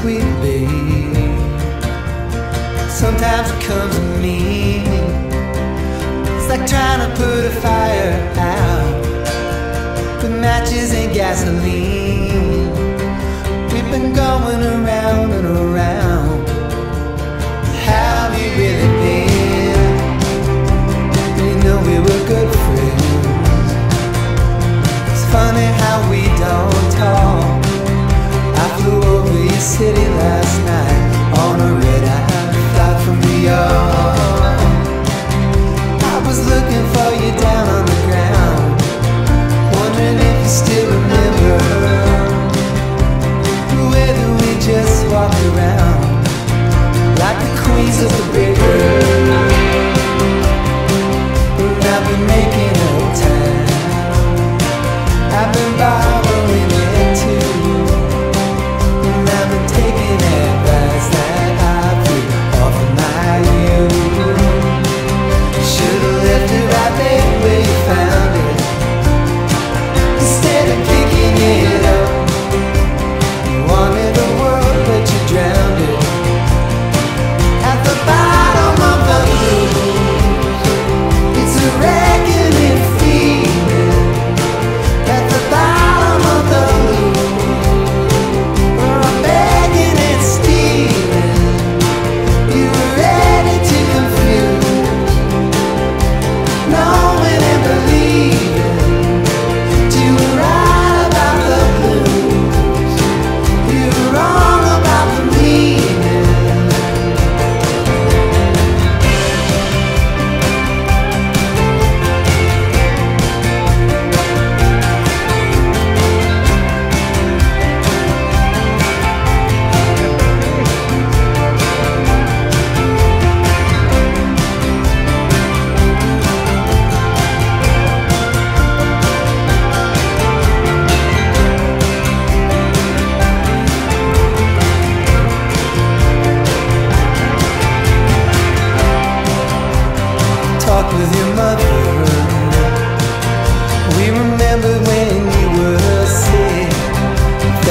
sweet babe. Sometimes it comes to me. It's like trying to put a fire out with matches and gasoline. We've been going around and around. making time. I've been by.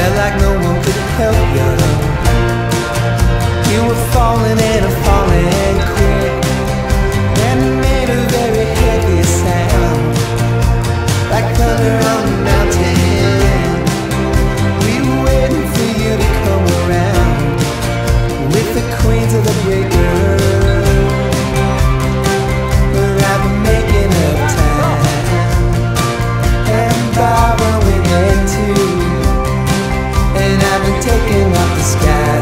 like taking up the sky.